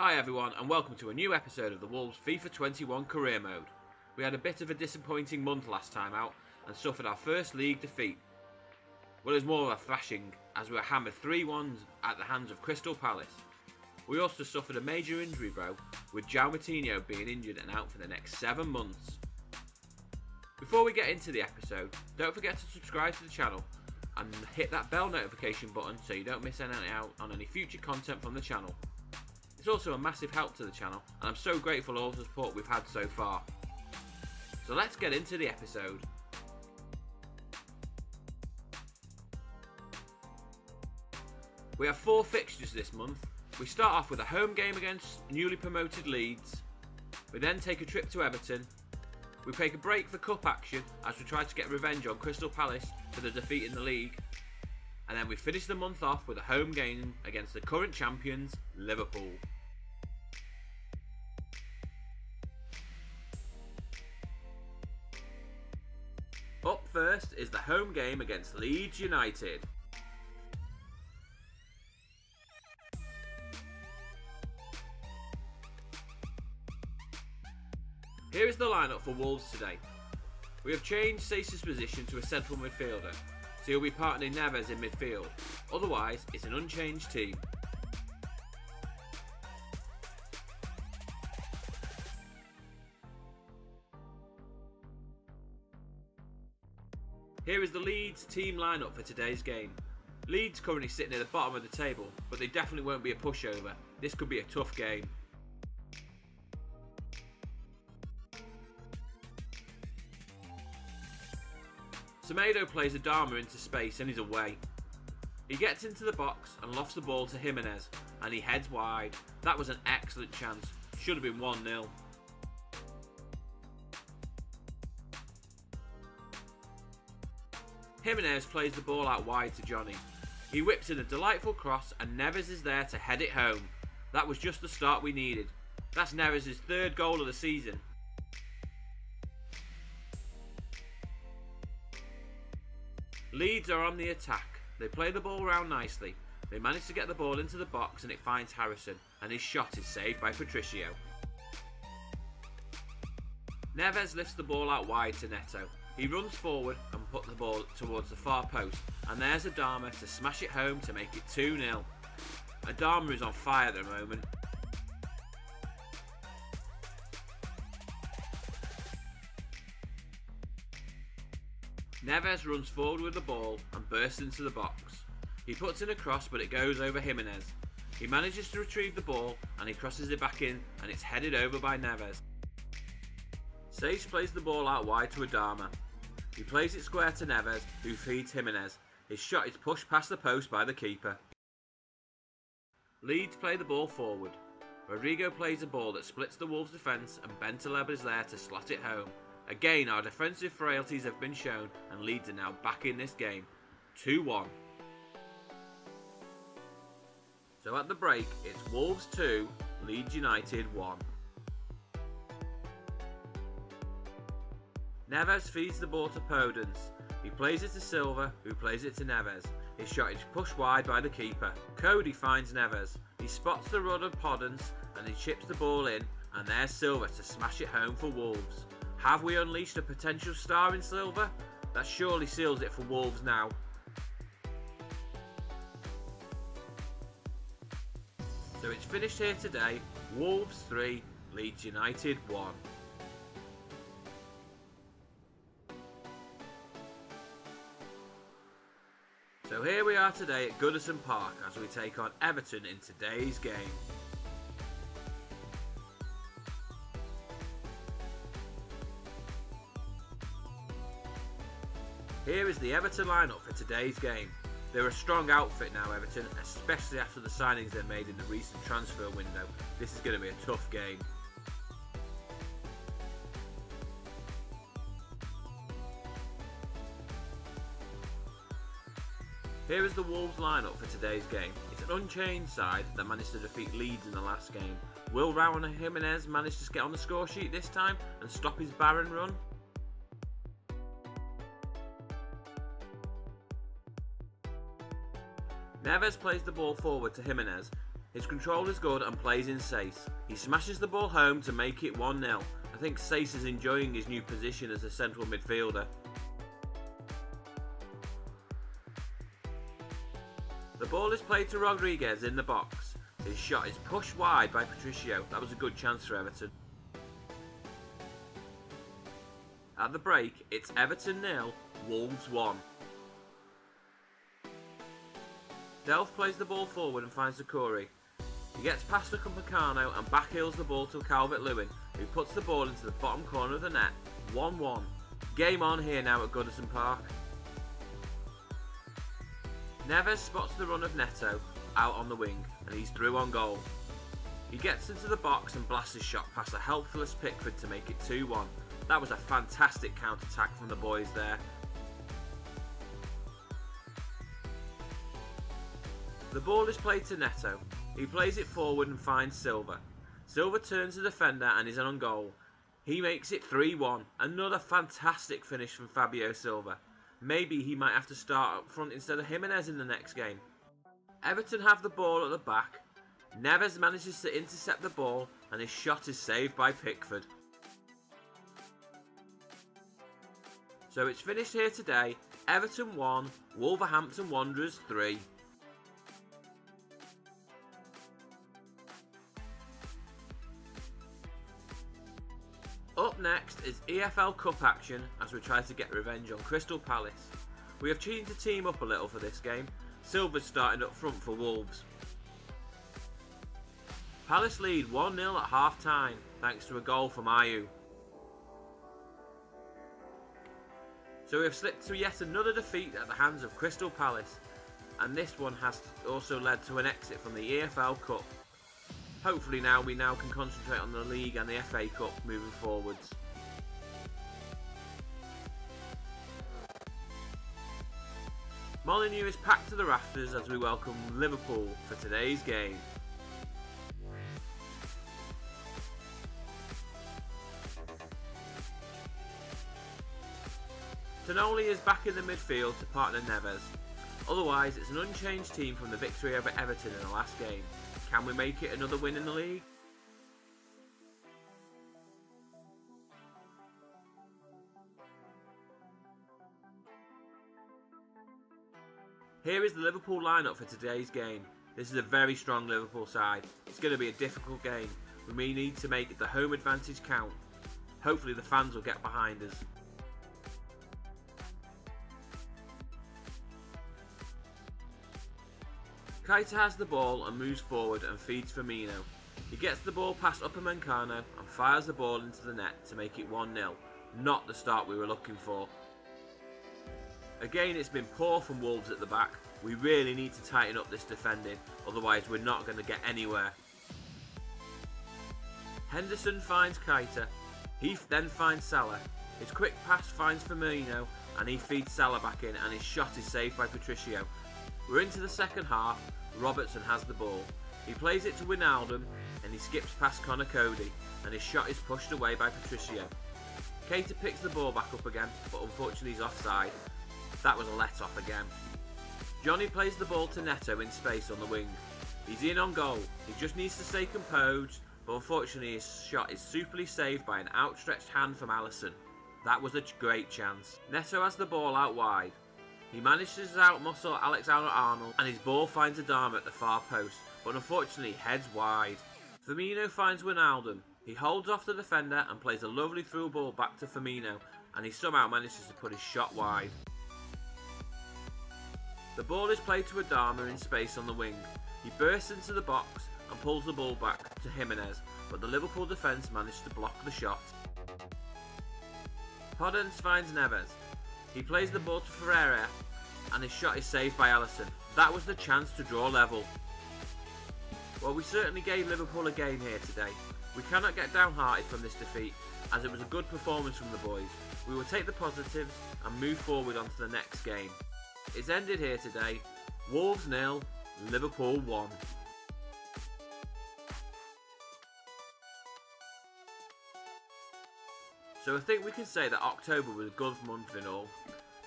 Hi everyone and welcome to a new episode of the Wolves FIFA 21 career mode. We had a bit of a disappointing month last time out and suffered our first league defeat. Well it was more of a thrashing as we were hammered 3-1 at the hands of Crystal Palace. We also suffered a major injury bro with Moutinho being injured and out for the next 7 months. Before we get into the episode, don't forget to subscribe to the channel and hit that bell notification button so you don't miss any out on any future content from the channel. It's also a massive help to the channel and I'm so grateful for all the support we've had so far. So let's get into the episode. We have four fixtures this month. We start off with a home game against newly promoted Leeds. We then take a trip to Everton. We take a break for cup action as we try to get revenge on Crystal Palace for the defeat in the league. And then we finish the month off with a home game against the current champions, Liverpool. First is the home game against Leeds United. Here is the lineup for Wolves today. We have changed Saiss's position to a central midfielder, so he'll be partnering Neves in midfield. Otherwise, it's an unchanged team. Leeds team lineup for today's game. Leeds currently sitting at the bottom of the table, but they definitely won't be a pushover. This could be a tough game. Semedo plays Adama into space and he's away. He gets into the box and lofts the ball to Jimenez and he heads wide. That was an excellent chance. Should have been 1 Jimenez plays the ball out wide to Jonny. He whips in a delightful cross and Neves is there to head it home. That was just the start we needed. That's Neves' third goal of the season. Leeds are on the attack. They play the ball around nicely. They manage to get the ball into the box and it finds Harrison and his shot is saved by Patricio. Neves lifts the ball out wide to Neto. He runs forward puts the ball towards the far post and there's Adama to smash it home to make it 2-0. Adama is on fire at the moment. Neves runs forward with the ball and bursts into the box. He puts in a cross but it goes over Jimenez. He manages to retrieve the ball and he crosses it back in and it's headed over by Neves. Saiss plays the ball out wide to Adama. He plays it square to Neves who feeds Jimenez. His shot is pushed past the post by the keeper. Leeds play the ball forward. Rodrigo plays a ball that splits the Wolves defence and Bentaleb is there to slot it home. Again, our defensive frailties have been shown and Leeds are now back in this game. 2-1. So at the break, it's Wolves 2, Leeds United 1. Neves feeds the ball to Podence. He plays it to Silva, who plays it to Neves. His shot is pushed wide by the keeper. Coady finds Neves. He spots the run of Podence and he chips the ball in, and there's Silva to smash it home for Wolves. Have we unleashed a potential star in Silva? That surely seals it for Wolves now. So it's finished here today. Wolves 3, Leeds United 1. So here we are today at Goodison Park as we take on Everton in today's game. Here is the Everton lineup for today's game. They're a strong outfit now, Everton, especially after the signings they made in the recent transfer window. This is going to be a tough game. Here is the Wolves lineup for today's game. It's an unchanged side that managed to defeat Leeds in the last game. Will Raul Jimenez manage to get on the score sheet this time and stop his barren run? Neves plays the ball forward to Jimenez. His control is good and plays in Saiss. He smashes the ball home to make it 1 0. I think Saiss is enjoying his new position as a central midfielder. The ball is played to Rodriguez in the box. His shot is pushed wide by Patricio. That was a good chance for Everton. At the break, it's Everton nil, Wolves 1. Delph plays the ball forward and finds Doucouré. He gets past Upamecano and backheels the ball to Calvert-Lewin, who puts the ball into the bottom corner of the net. 1-1. Game on here now at Goodison Park. Neves spots the run of Neto out on the wing and he's through on goal. He gets into the box and blasts his shot past a helpless Pickford to make it 2-1. That was a fantastic counter-attack from the boys there. The ball is played to Neto. He plays it forward and finds Silva. Silva turns the defender and is on goal. He makes it 3-1. Another fantastic finish from Fabio Silva. Maybe he might have to start up front instead of Jimenez in the next game. Everton have the ball at the back. Neves manages to intercept the ball and his shot is saved by Pickford. So it's finished here today. Everton 1, Wolverhampton Wanderers 3. Next is EFL Cup action as we try to get revenge on Crystal Palace. We have changed the team up a little for this game. Silva's starting up front for Wolves. Palace lead 1-0 at half time thanks to a goal from Ayew. So we have slipped to yet another defeat at the hands of Crystal Palace and this one has also led to an exit from the EFL Cup. Hopefully now we now can concentrate on the league and the FA Cup moving forwards. Molineux is packed to the rafters as we welcome Liverpool for today's game. Tonali is back in the midfield to partner Neves. Otherwise, it's an unchanged team from the victory over Everton in the last game. Can we make it another win in the league? Here is the Liverpool lineup for today's game. This is a very strong Liverpool side. It's going to be a difficult game. We may need to make the home advantage count. Hopefully the fans will get behind us. Keita has the ball and moves forward and feeds Firmino. He gets the ball past Upamecano and fires the ball into the net to make it 1-0. Not the start we were looking for. Again, it's been poor from Wolves at the back. We really need to tighten up this defending, otherwise we're not going to get anywhere. Henderson finds Keita. He then finds Salah. His quick pass finds Firmino and he feeds Salah back in and his shot is saved by Patricio. We're into the second half. Robertson has the ball. He plays it to Wijnaldum and he skips past Conor Coady and his shot is pushed away by Patricio. Keita picks the ball back up again but unfortunately he's offside that was a let off again. Jonny plays the ball to Neto in space on the wing. He's in on goal. He just needs to stay composed, but unfortunately his shot is superly saved by an outstretched hand from Alisson. That was a great chance. Neto has the ball out wide. He manages to outmuscle Alexander Arnold and his ball finds Adama at the far post, but unfortunately heads wide. Firmino finds Wijnaldum. He holds off the defender and plays a lovely through ball back to Firmino and he somehow manages to put his shot wide. The ball is played to Adama in space on the wing. He bursts into the box and pulls the ball back to Jimenez, but the Liverpool defence managed to block the shot. Podence finds Neves. He plays the ball to Ferreira and his shot is saved by Alisson. That was the chance to draw level. Well, we certainly gave Liverpool a game here today. We cannot get downhearted from this defeat, as it was a good performance from the boys. We will take the positives and move forward onto the next game. It's ended here today. Wolves nil, Liverpool 1. So I think we can say that October was a good month in all.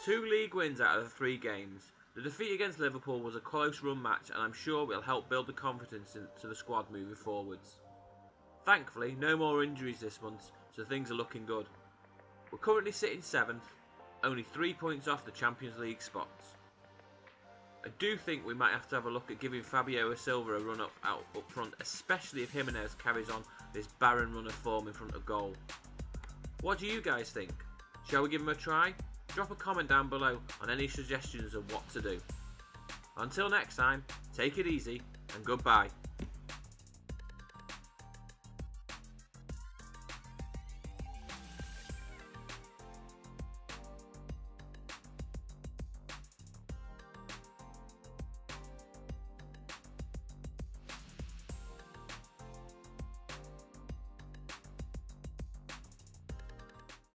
Two league wins out of the three games. The defeat against Liverpool was a close run match and I'm sure it'll help build the confidence into the squad moving forwards. Thankfully, no more injuries this month, so things are looking good. We're currently sitting 7th, only 3 points off the Champions League spots. I do think we might have to have a look at giving Fabio Silva a run up out up front, especially if Jimenez carries on this barren run of form in front of goal. What do you guys think? Shall we give them a try? Drop a comment down below on any suggestions of what to do. Until next time, take it easy and goodbye.